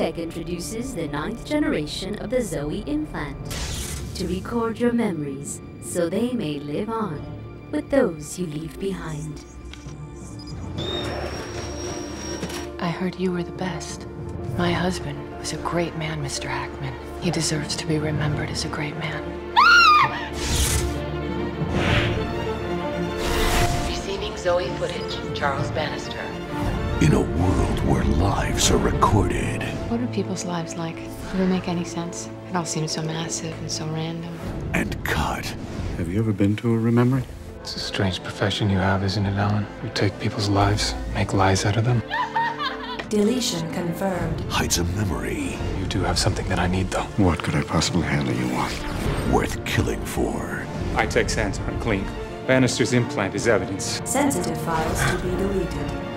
Biotech introduces the ninth generation of the Zoe implant to record your memories so they may live on with those you leave behind. I heard you were the best. My husband was a great man, Mr. Hakman. He deserves to be remembered as a great man. Receiving Zoe footage, Charles Bannister. In a world where lives are recorded What are people's lives like? Does it make any sense? It all seems so massive and so random. and cut, Have you ever been to a remembering? It's a strange profession you have, isn't it, Alan? You take people's lives, make lies out of them. Deletion confirmed. hides a memory You do have something that I need, though. What could I possibly handle you on? worth killing for. I take sands aren't clean. Bannister's implant is evidence. Sensitive files to be deleted.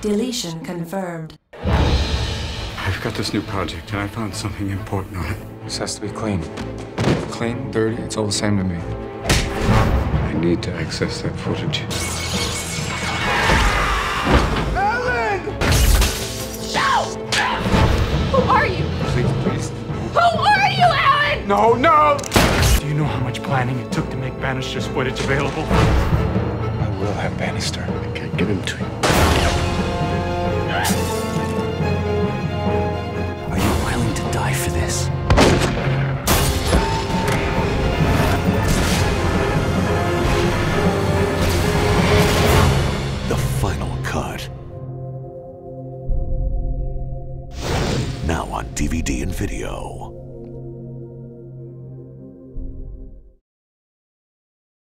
Deletion confirmed. I've got this new project and I found something important on it. This has to be clean. Clean, dirty, it's all the same to me. I need to access that footage. Ellen! No! Who are you? Please, please. Who are you, Alan? No, no! Do you know how much planning it took to make Bannister's footage available? I will have Bannister. I can't give him to you. For this? The final cut. Now on DVD and video.